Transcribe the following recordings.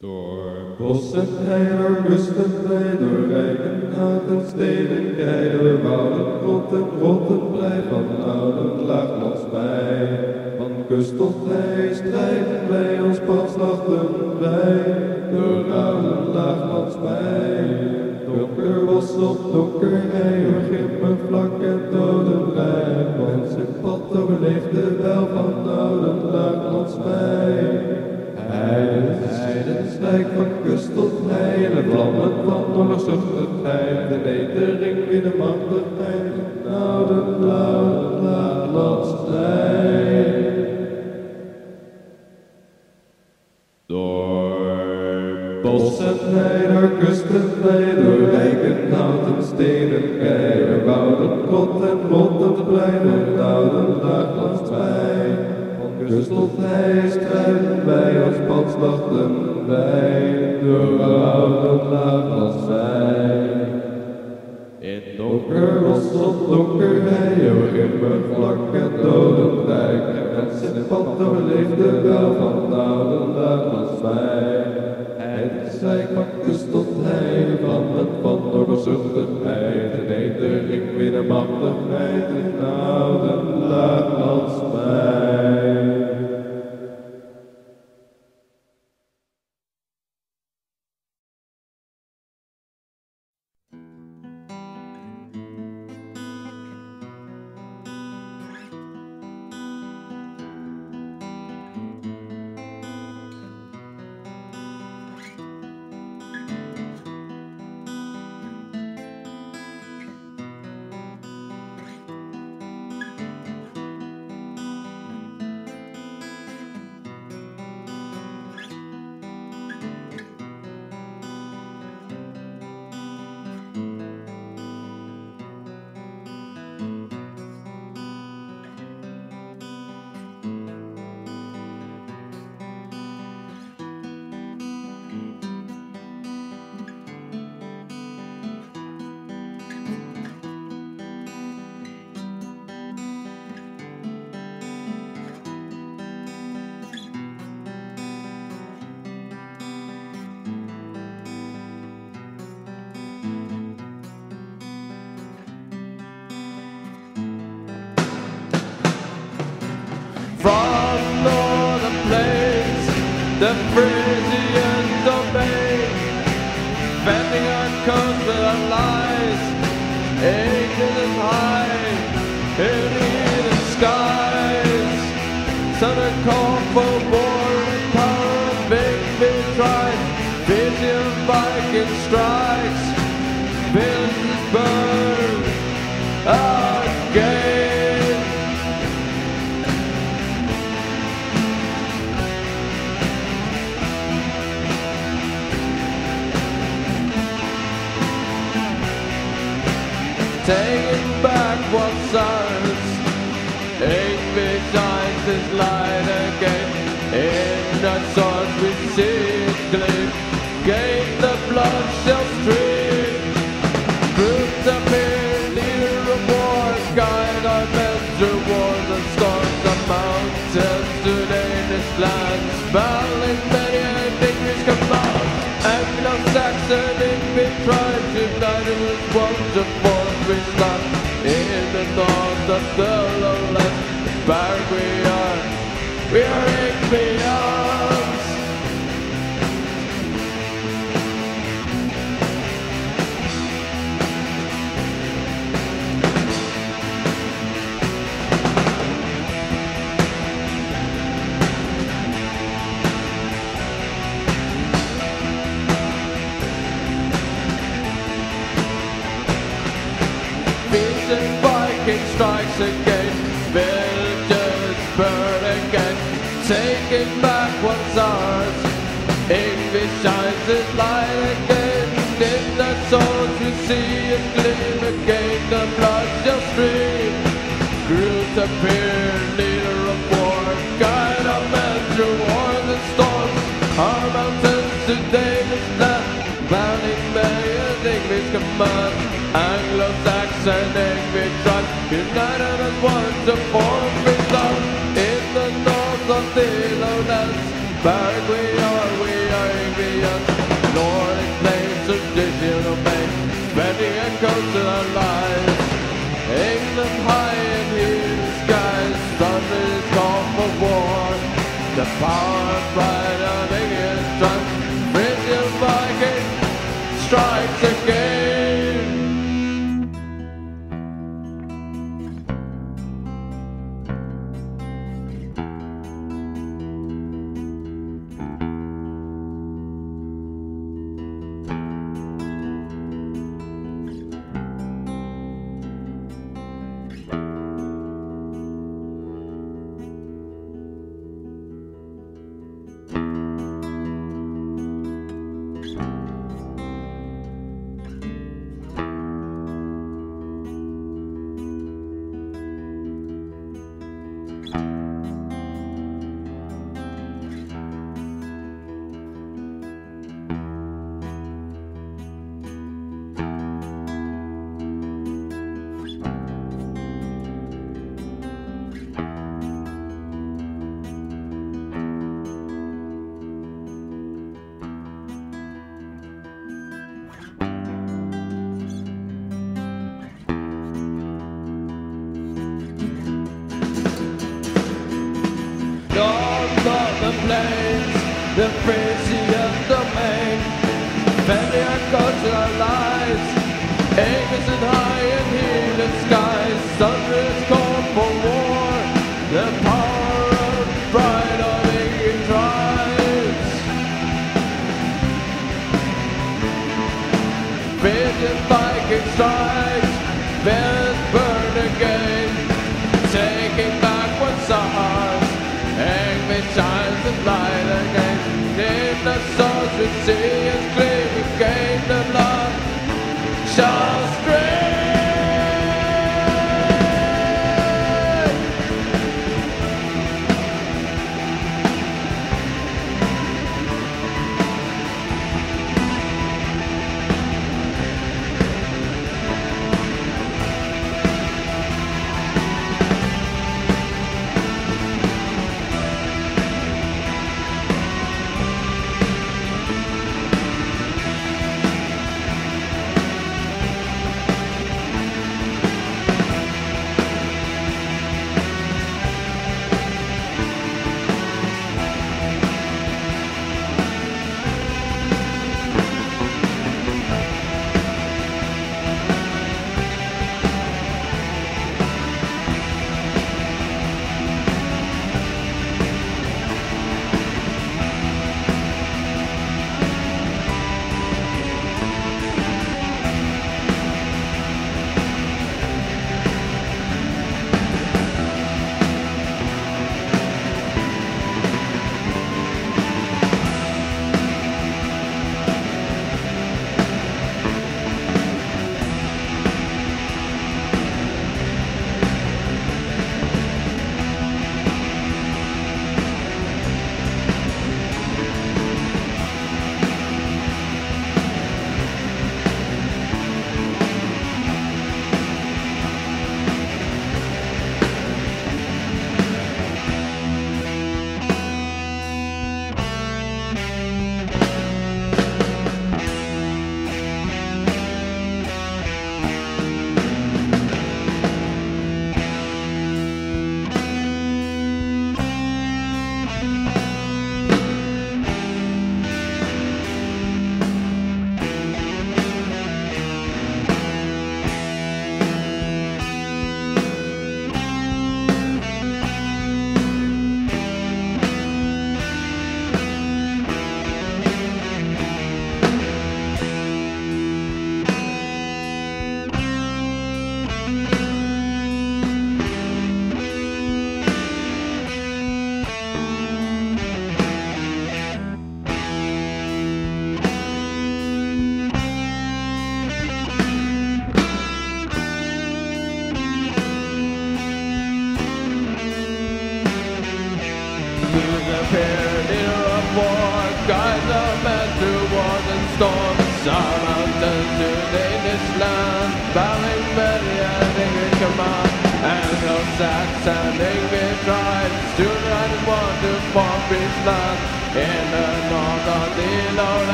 Door bossen kusten heen, door rijken, houten, steden, kei, door wouden, rotten, rotten, blij van oude laaglands bij. Van kust tot hei strijden wij ons pas slachten wij, door oude laaglands bij. Donker was op donker hei, door gippen, vlak en dodenrij. Want zijn pad overleefde wel van oude laaglands bij. Stijk van kust tot heide, vlammen van oorlogszuchtigheid, de wetering in de machtigheid, nou de blauwe laaglandstij. Hey. We stand in the north of the lowlands. Back we are, we are Ingbians. Strikes again, villages burn again, taking back what's ours. English shines its light again, in the souls we see it gleam again, the blood shall stream. Groot appear, leader of war, guide our men through wars and storms, our mountains to Danish land, bounding bay and English command, Anglo-Saxon, English United as one to form this up in the north of the lowness. Back we are, we are Indians. Nordic names, of of fame, many echoes to our lives. England high in his skies, thunder is gone for war. The power of pride. the frenzy of the main. Failure cuts our lives, aim isn't high in healing skies. Thunderous call for war, the power of pride on Indian tribes. Vision by. And light again. In the souls we see is clear, we gain the love. Shall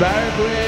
Barry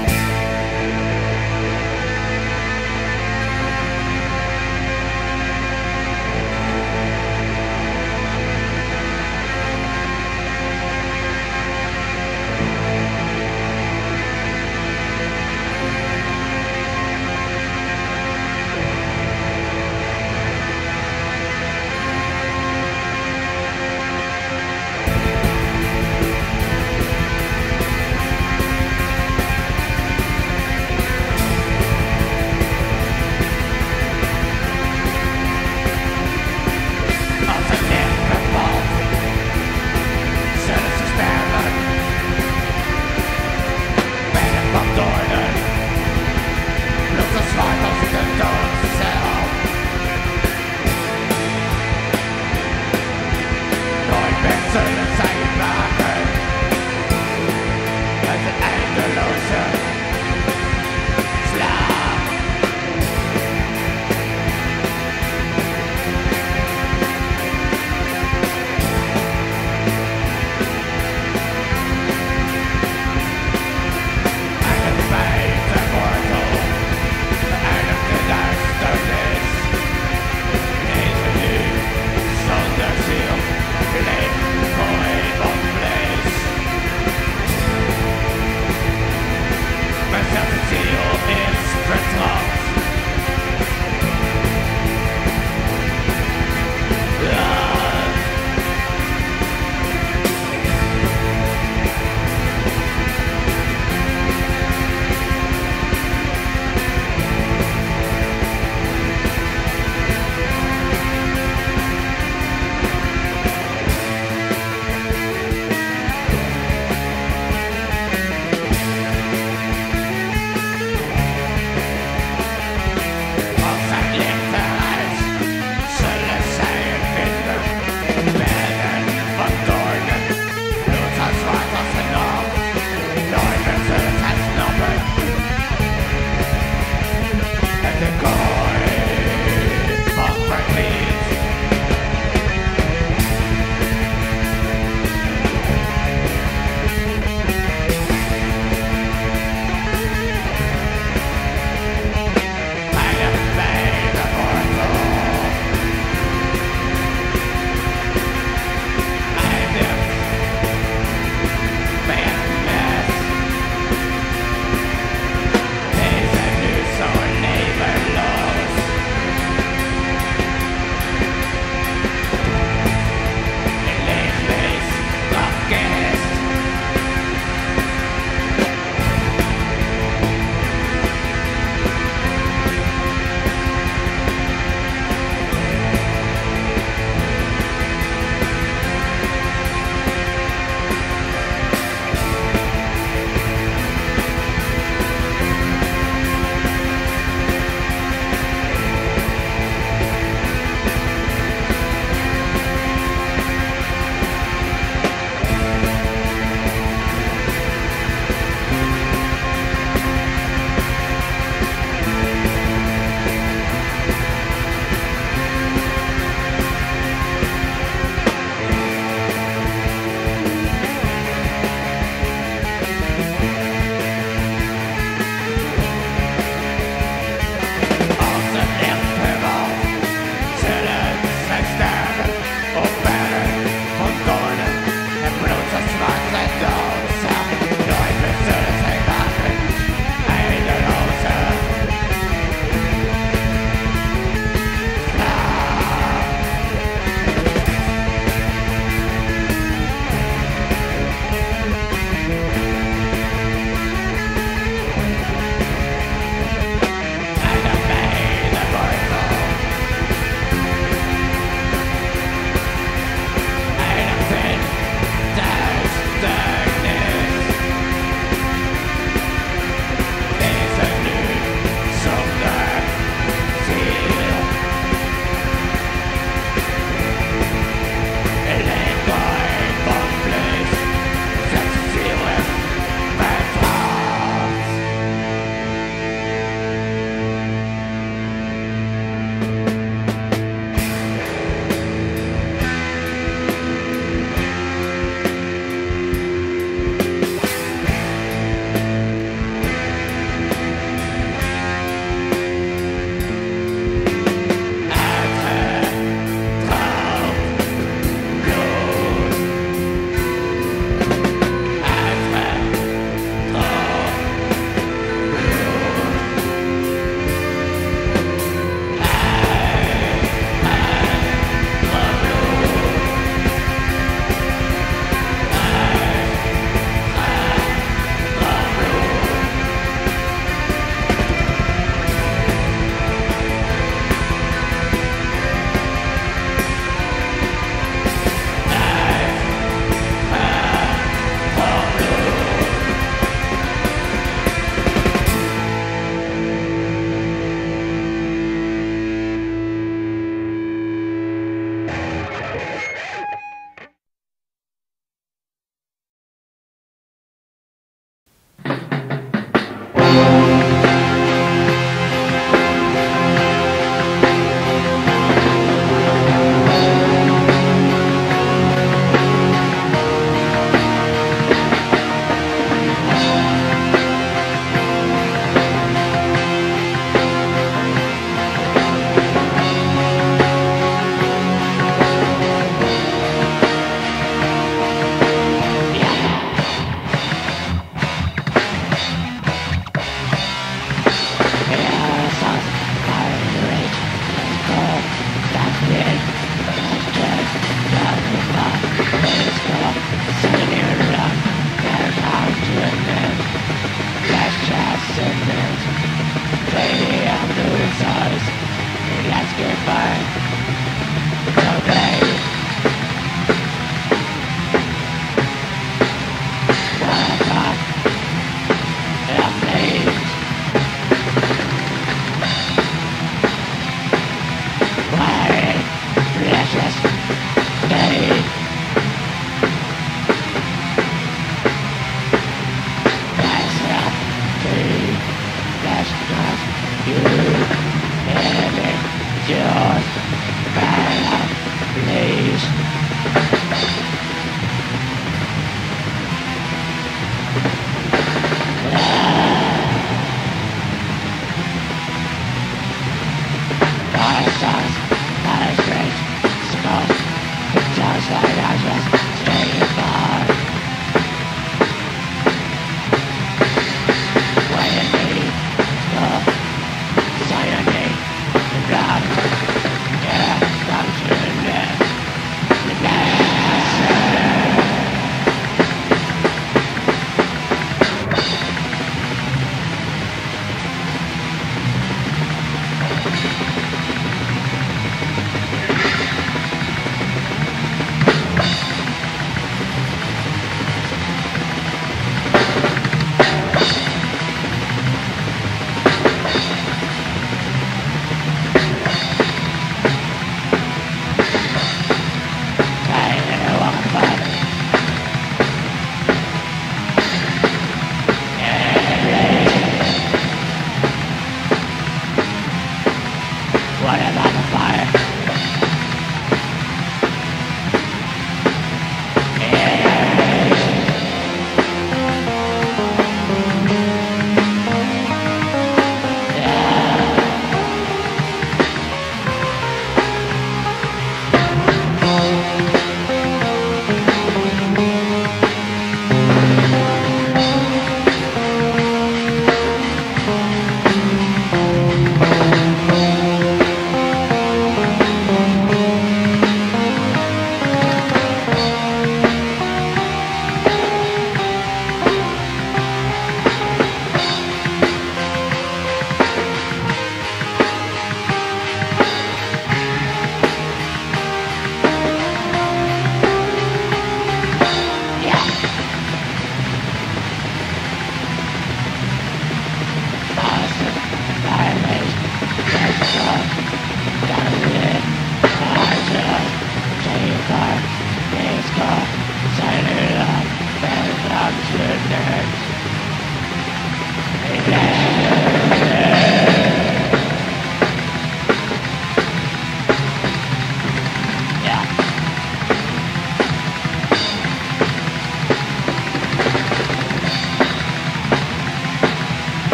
Bye.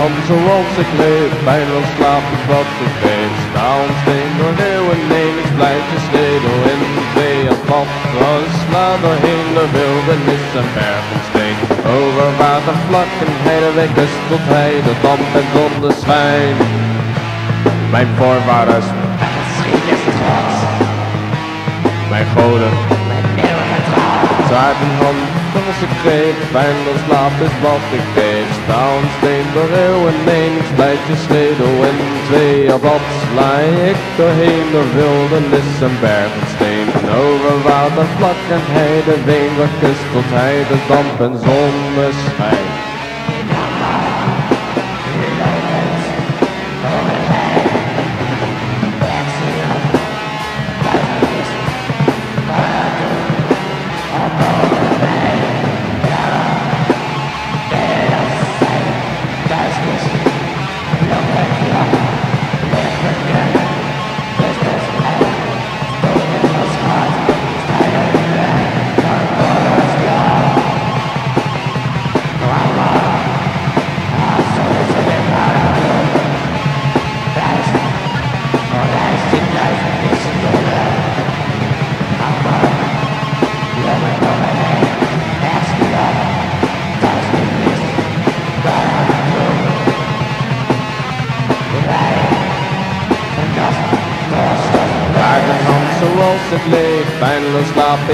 Hand zoals ik leef, wil slapen is wat ik weet. Staan steen door eeuwen, neem ik blijtje stedel in twee en pad. Sla doorheen de wildernis en bergensteen. Over watervlakken, heide kust tot heide, damp en zonneschijn. Mijn voorvaders, mijn goden, Zwaard in hand, zoals ik greep, pijn wil slaap is wat ik deed. Staan steen door eeuwen, neem ik splijt je schedel in twee. Al dat sla ik doorheen door wildernis en bergensteen. Over water, vlak en heide, ween, waar kust tot heide, damp en zonneschijn.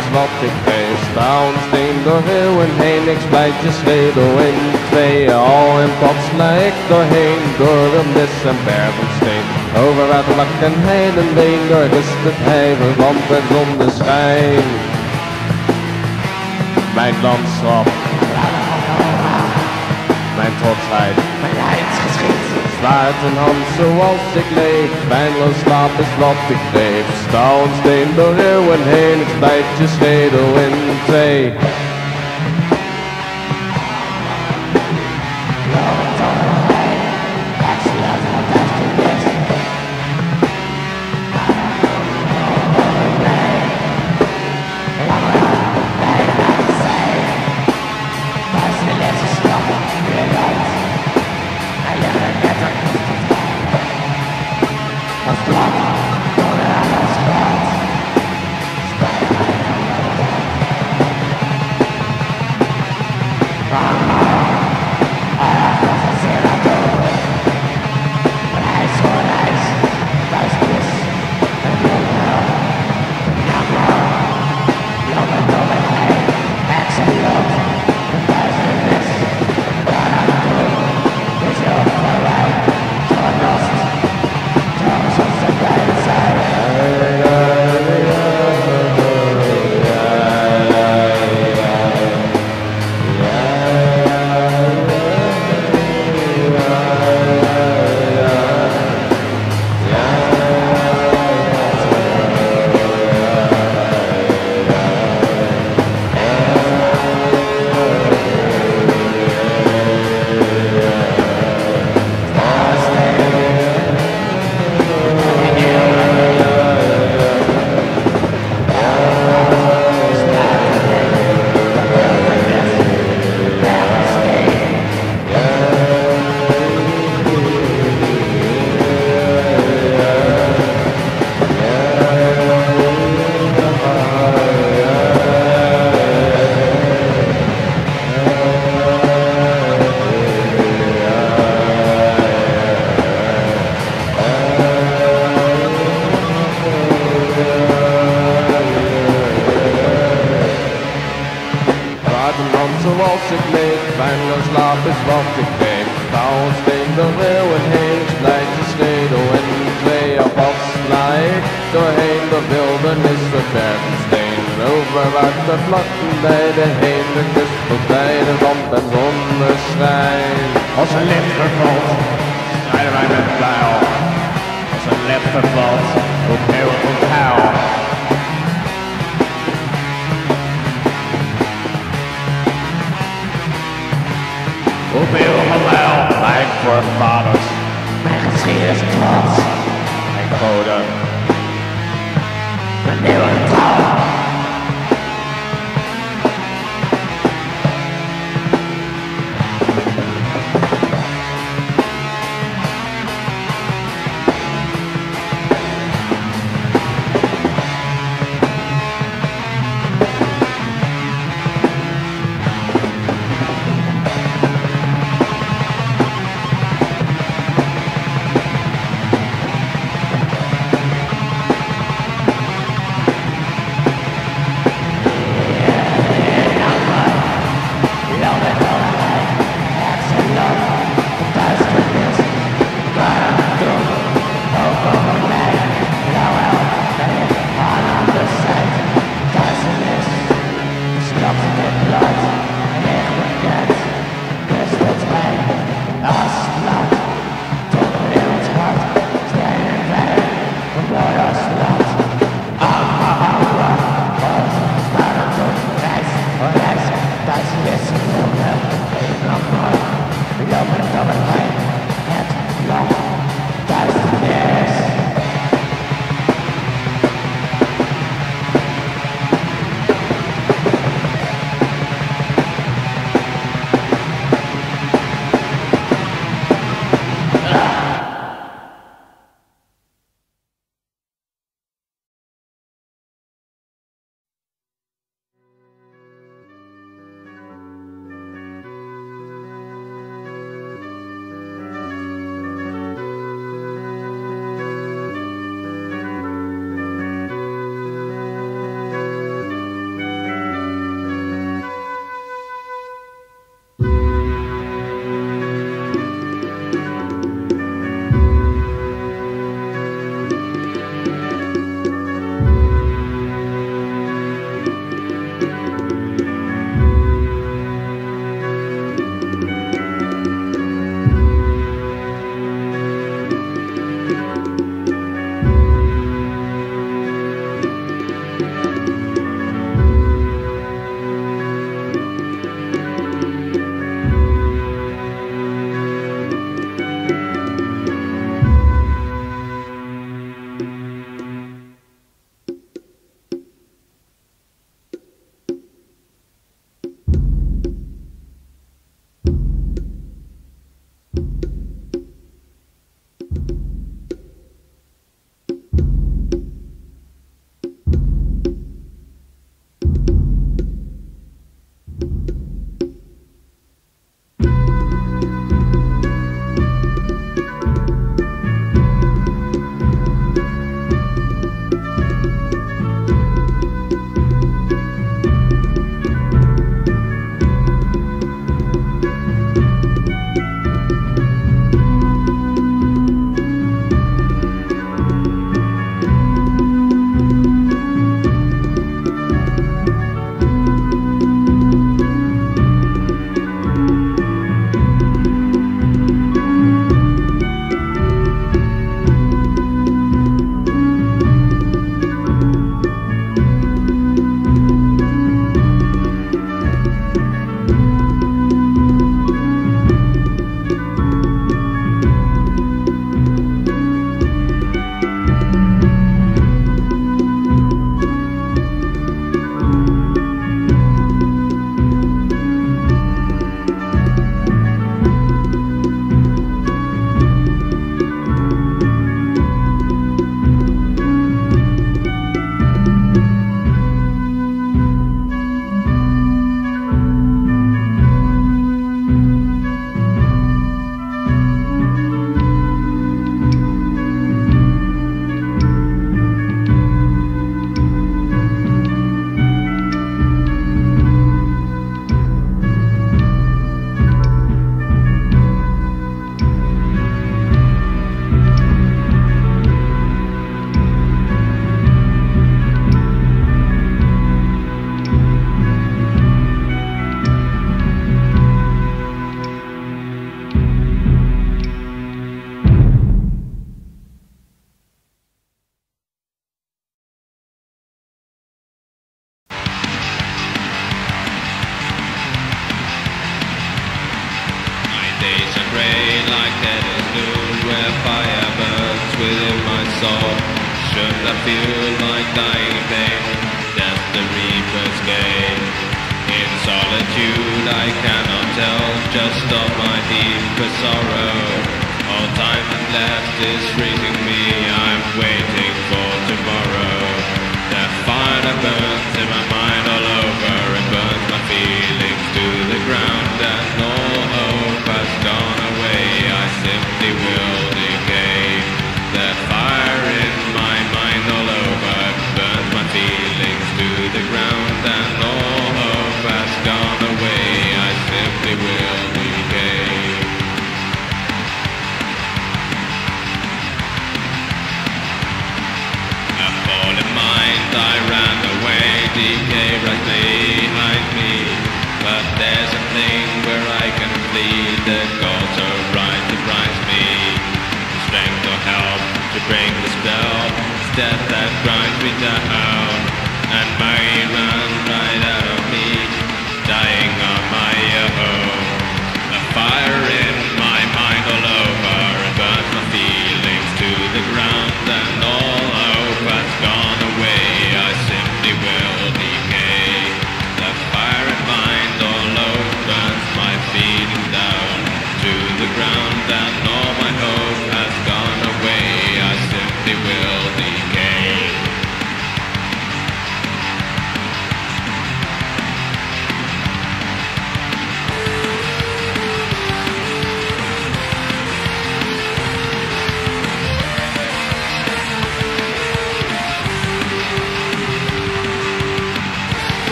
Is wat ik. Staan steen door eeuwen heen, ik splijt je schedel in twee. Al in pad sla ik doorheen, door wilnis en bergensteen. Over waterlak en heidenbeen, door rust het heilig land en zonneschijn. Mijn landschap, mijn trotsheid, mijn leidsgeschied. Zwaard in hand zoals ik leef, pijnloos slaap is wat ik geef. Stone stained the when one hand, it's night just stay the wind say.